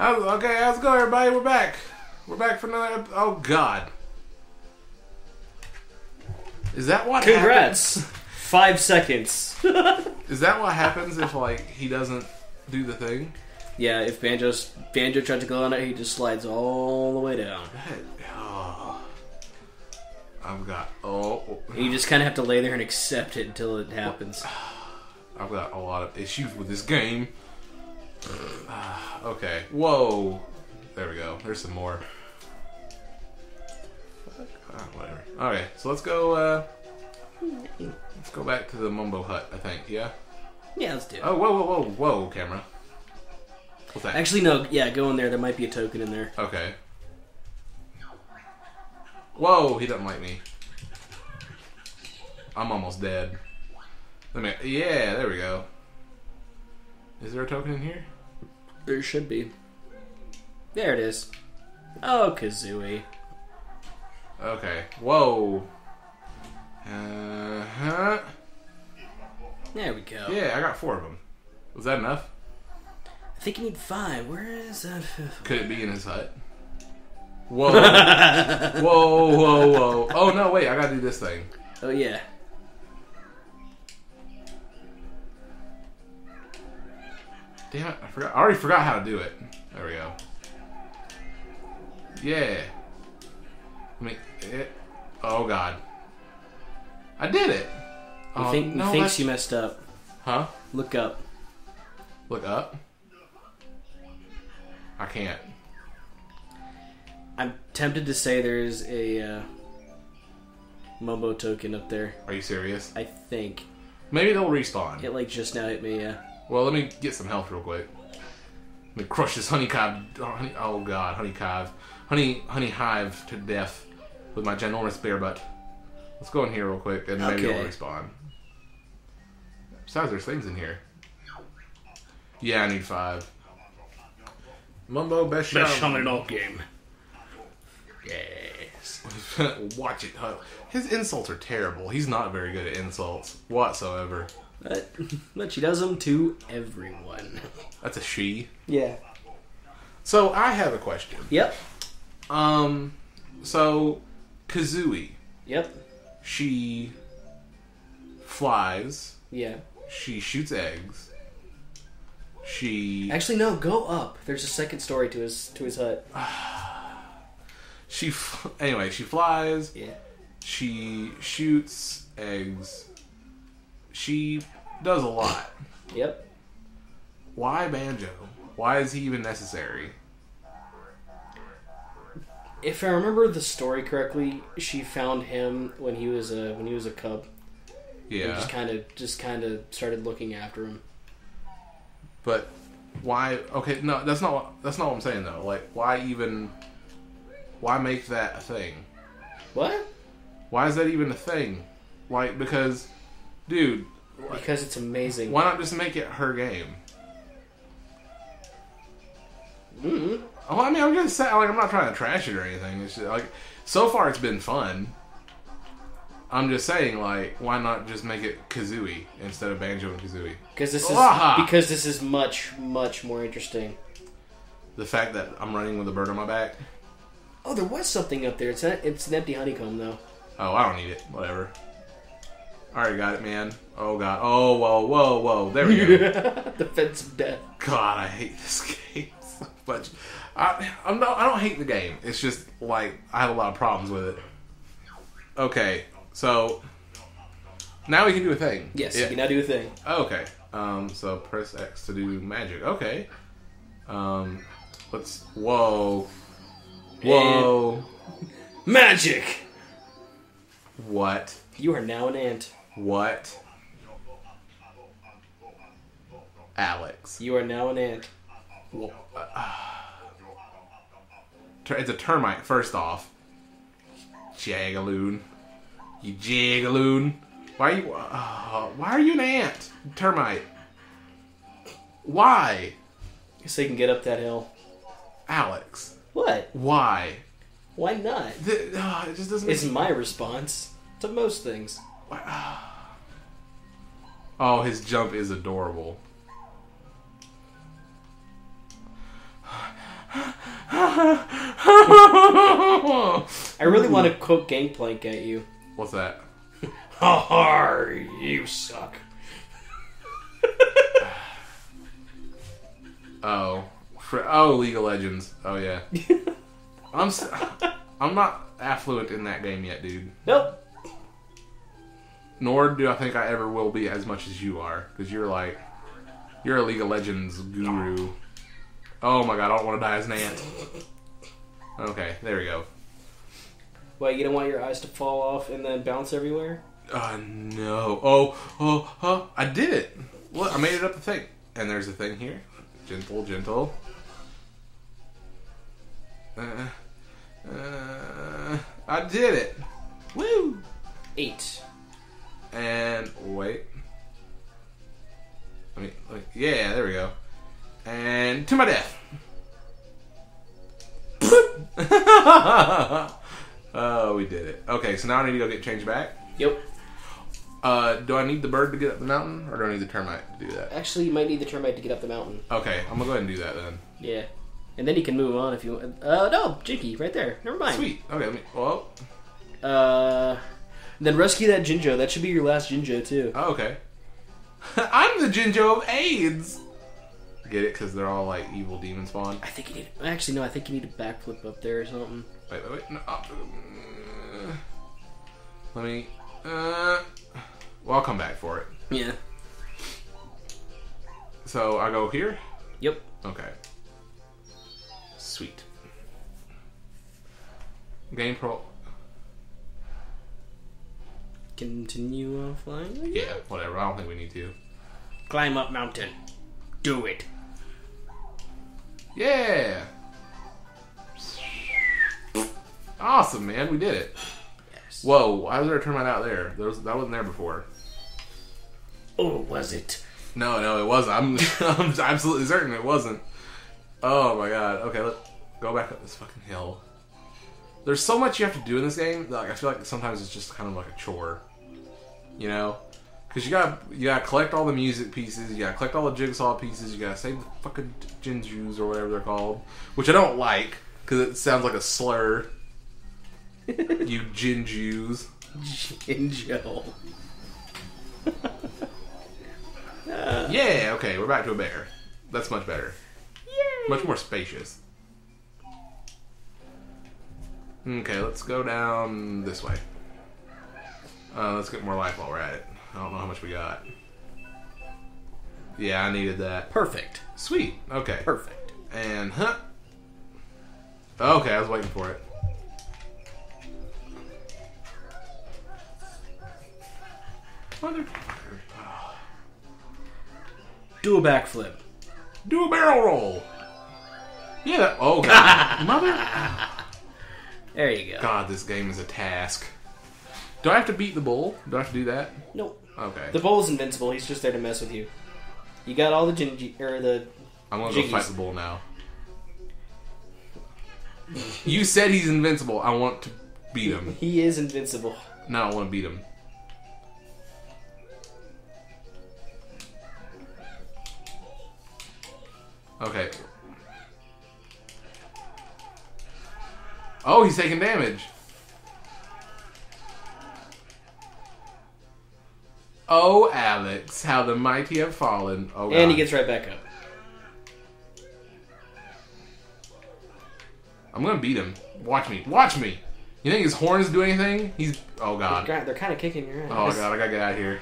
Oh, okay, how's it going, everybody? We're back. We're back for another. Oh God. Is that what? Congrats. Five seconds. happens? Is that what happens if like he doesn't do the thing? yeah, if Banjo's Banjo tried to go on it, he just slides all the way down. Oh. I've got oh, And you just kind of have to lay there and accept it until it happens. I've got a lot of issues with this game. Ah. Ah, okay. Whoa. There we go. There's some more. Ah, whatever. Okay, so let's go. uh Let's go back to the Mumbo Hut. I think. Yeah. Yeah, let's do it. Oh, whoa, whoa, whoa, whoa, camera. What's that? Actually, no. Yeah, go in there. There might be a token in there. Okay. Whoa, he doesn't like me. I'm almost dead. Let me. Yeah, there we go. Is there a token in here? There should be. There it is. Oh, Kazooie. Okay. Whoa. Uh huh. There we go. Yeah, I got four of them. Was that enough? I think you need five. Where is that fifth? Could it be in his hut? Whoa. whoa, whoa, whoa. Oh, no, wait, I gotta do this thing. Oh yeah. Damn it, I forgot. I already forgot how to do it. There we go. Yeah. Let me. It, oh god. I did it. He, Oh, think, he no, thinks you messed up. Huh? Look up. Look up. I can't. I'm tempted to say there's a uh, Mumbo token up there. Are you serious? I think Maybe they'll respawn. it like just now hit me. Yeah. Well, let me get some health real quick. Let me crush this honey hive. Oh, honey, oh god, honey hive, honey honey hive to death with my ginormous bear butt. Let's go in here real quick and maybe it'll respawn. Besides, there's things in here. Yeah, I need five. Mumbo best, shot. in all game. Yes. Watch it. huh? His insults are terrible. He's not very good at insults whatsoever. But, but she does them to everyone. That's a she. Yeah. So I have a question. Yep. Um, so Kazooie, Yep. she flies, Yeah. she shoots eggs, she Actually, no. Go up. There's a second story to his to his hut. she f- anyway she flies, Yeah. she shoots eggs, she does a lot. Yep. Why Banjo? Why is he even necessary? If I remember the story correctly, she found him when he was a when he was a cub. And Yeah, just kind of just kind of started looking after him. but why? Okay, no, that's not what that's not what I'm saying though. Like, why even? Why make that a thing? What? Why is that even a thing? Like, because, dude, Because it's amazing. why not just make it her game? mm Oh, I mean, I'm just saying, like, I'm not trying to trash it or anything. It's just, like, so far it's been fun. I'm just saying, like, why not just make it Kazooie instead of Banjo and Kazooie? Because this is because this is much much more interesting. The fact that I'm running with a bird on my back. Oh, there was something up there. It's a, it's an empty honeycomb though. Oh, I don't need it. Whatever. Already got it, man. Oh god. Oh, whoa, whoa, whoa. There we go. of death. God, I hate this game so much. I I'm not, I don't hate the game. It's just like I have a lot of problems with it. Okay, so now we can do a thing. Yes, Yeah. you can now do a thing. Okay. Um. So press X to do magic. Okay. Um. Let's. Whoa. Whoa. Magic. What? You are now an ant. What? Alex. You are now an ant. Well, uh, it's a termite, first off. Jagaloon. You jagaloon. Why are you. Uh, why are you an ant? Termite. Why? So you can get up that hill. Alex. What? Why? Why not? The, uh, it just doesn't make my response to most things. Oh, his jump is adorable. I really want to quote Gangplank at you. What's that? Ha ha! You suck. Oh, Fr- oh, League of Legends. Oh yeah. I'm I'm not affluent in that game yet, dude. Nope. Nor do I think I ever will be as much as you are, because you're like, you're a League of Legends guru. Oh my god, I don't want to die as an ant. Okay, there we go. Well, you don't want your eyes to fall off and then bounce everywhere. Uh, no. Oh, oh, oh, I did it. Look, I made it up the thing. And there's a thing here. Gentle, gentle. Uh, uh, I did it. Woo! Eight. And wait. Let me, let me- yeah, there we go. And to my death. oh, we did it. Okay, so now I need to go get changed back. Yep. Uh, do I need the bird to get up the mountain, or do I need the termite to do that? Actually, you might need the termite to get up the mountain. Okay, I'm gonna go ahead and do that then. Yeah. And then you can move on if you want. Uh, no, Jinjo, right there. Never mind. Sweet. Okay, let me. Well, Uh, then rescue that Jinjo. That should be your last Jinjo too. oh, okay. I'm the Jinjo of AIDS. Get it? Because they're all like evil demon spawn. I think you need. Actually, no. I think you need a backflip up there or something. Wait, wait, wait. No, uh, let me. Uh, well, I'll come back for it. Yeah. So I go here. Yep. Okay. Sweet. Game pro. Continue on flying. Yeah, whatever. I don't think we need to. Climb up mountain. Do it. Yeah. Awesome, man. We did it. Yes. Whoa! Why was there a termite out there? there was, that wasn't there before. Oh, was it? No, no, it wasn't. I'm, I'm absolutely certain it wasn't. Oh my god. Okay, let go back up this fucking hill. There's so much you have to do in this game. Like I feel like sometimes it's just kind of like a chore. You know, because you got you got to collect all the music pieces. You got to collect all the jigsaw pieces. You got to save the fucking Jinjus or whatever they're called, which I don't like because it sounds like a slur. you Jinjus. Jinjo. Yeah. Okay, we're back to a bear. That's much better. Yay. Much more spacious. Okay, let's go down this way. Uh, let's get more life while we're at it. I don't know how much we got. Yeah, I needed that. Perfect. Sweet. Okay. Perfect. And huh. Okay, I was waiting for it. Motherfucker. Do a backflip. Do a barrel roll. Yeah. That, oh god. Mother. There you go. God, this game is a task. Do I have to beat the bull? Do I have to do that? Nope. Okay. The bull's invincible. He's just there to mess with you. You got all the Jinji or the. I'm gonna go fight the bull now. You said he's invincible. I want to beat him. He is invincible. No, I want to beat him. Okay. Oh, he's taking damage. Oh, Alex, how the mighty have fallen. Oh, And he gets right back up. I'm gonna beat him. Watch me. Watch me. You think his horns do anything? He's. Oh, God. They're, they're kind of kicking your ass. Oh god, I gotta get out of here.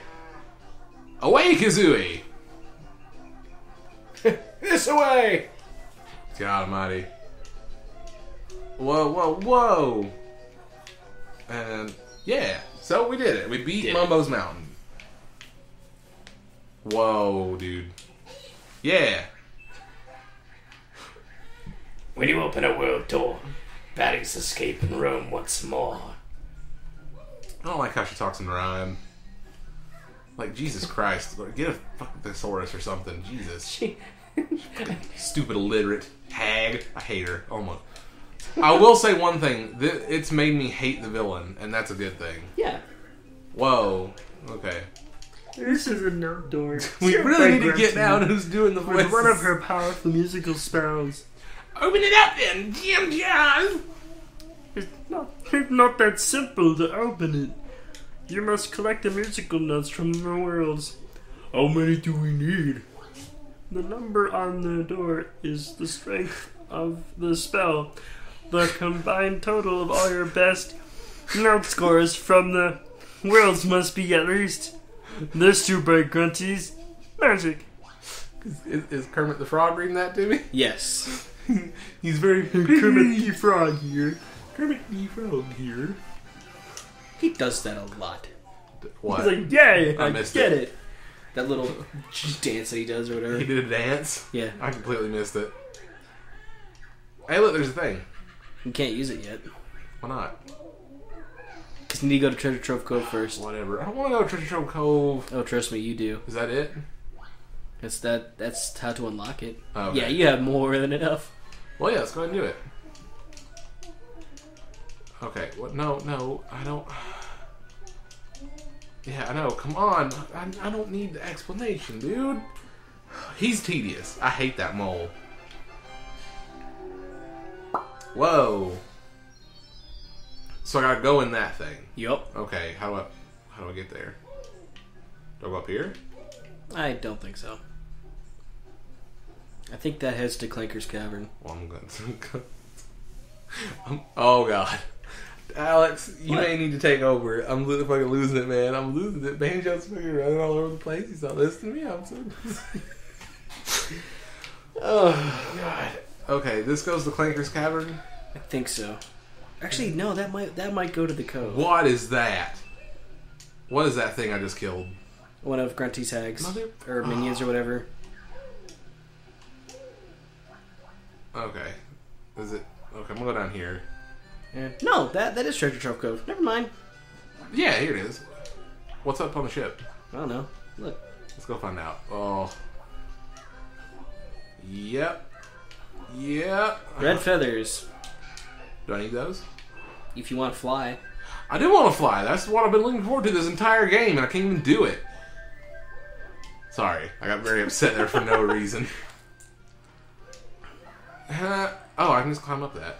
Away, Kazooie! this away! God almighty. Whoa, whoa, whoa! And yeah, so we did it. We beat Did. Mumbo's Mountain. Whoa, dude. Yeah. When you open a world door, baddies escape and roam once more. I don't like how she talks in rhyme. Like, Jesus Christ. Get a fucking thesaurus or something. Jesus. She. Stupid illiterate hag. I hate her. Oh Almost. I will say one thing. It's made me hate the villain, and that's a good thing. yeah. Whoa. Okay. This is an outdoor. We really need to get down who's doing the with one of her powerful musical spells. Open it up then, Jim John. It's not, it's not that simple to open it. You must collect the musical notes from the worlds. How many do we need? The number on the door is the strength of the spell. The combined total of all your best note scores from the worlds must be at least this two by Grunty's magic. Is, is Kermit the Frog reading that to me? Yes. He's very Kermit the Frog here. Kermit the Frog here. He does that a lot. What? He's like, yay, I I, missed get it. it. That little dance that he does or whatever. he did a dance. Yeah. I completely missed it. Hey, look, there's a thing. You can't use it yet. Why not? Because you need to go to Treasure Trove Cove first. Whatever. I don't want to go to Treasure Trove Cove. Oh, trust me, you do. Is that it? That's that. That's how to unlock it. Oh, okay. Yeah, you have more than enough. Well, yeah, let's go ahead and do it. Okay. What? No, no, I don't. Yeah, I know. Come on. I, I don't need the explanation, dude. He's tedious. I hate that mole. Whoa. So I gotta go in that thing. Yup. Okay. How do I? How do I get there? Do I go up here? I don't think so. I think that heads to Clanker's Cavern. Well, I'm going to. I'm, oh God, Alex, you What? may need to take over. I'm li- fucking losing it, man. I'm losing it. Banjo's fucking running all over the place. He's not listening to me. I'm so. oh God. Okay, this goes to Clanker's Cavern. I think so. Actually, no. That might that might go to the code. What is that? What is that thing I just killed? One of Grunty's hags Mother- or minions or ah. whatever. Okay, is it? Okay, I'm gonna go down here. Yeah. No, that that is Treasure Trove Cove. Never mind. Yeah, here it is. What's up on the ship? I don't know. Look. Let's go find out. Oh. Yep. Yep. Red feathers. Do I need those? If you want to fly. I do want to fly. That's what I've been looking forward to this entire game, and I can't even do it. Sorry, I got very upset there for no reason. Uh, oh, I can just climb up that.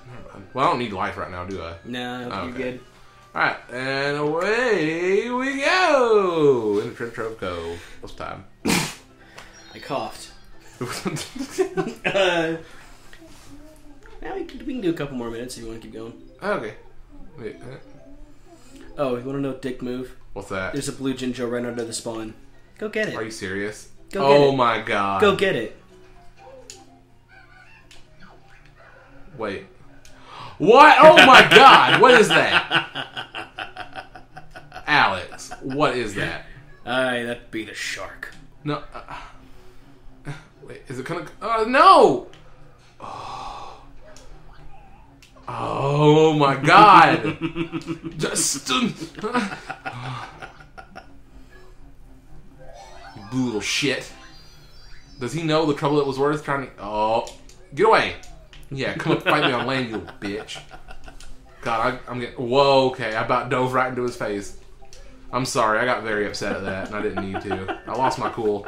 Well, I don't need life right now, do I? No, you're Okay. good. Alright, and away we go! In the Trip Trove Cove. What's time? I coughed. uh, now we can, we can do a couple more minutes if you want to keep going. okay. Wait, Oh, you want to know dick move? what's that? There's a blue Jinjo right under the spawn. Go get it. Are you serious? Go oh get it. my god. Go get it. Wait. What? Oh my god! What is that? Alex, what is that? Aye, that'd be the shark. No. Uh, wait, is it gonna. Uh, no! Oh. Oh my god! Just. you blue little shit. Does he know the trouble it was worth trying to. Oh. Get away! Yeah, come up fight me on land, you bitch. God, I, I'm getting. Whoa, okay. I about dove right into his face. I'm sorry, I got very upset at that, and I didn't need to. I lost my cool.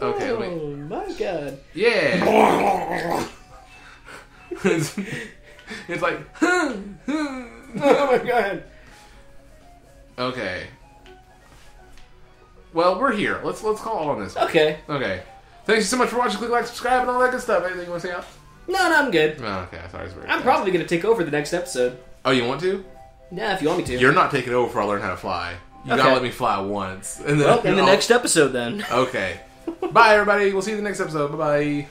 Okay, let me. Oh my god. Yeah! it's, it's like. oh my god. okay. Well, we're here. Let's let's call on this. Okay. Okay. Thanks so much for watching. Click like, subscribe, and all that good stuff. Anything you want to say else? No, no, I'm good. Oh, okay, sorry. It's very I'm fast. probably gonna take over the next episode. Oh, you want to? Yeah, if you want me to. You're not taking over before I learn how to fly. You Okay. gotta let me fly once, and then well, in the I'll- next episode then. Okay. Bye, everybody. We'll see you in the next episode. Bye bye.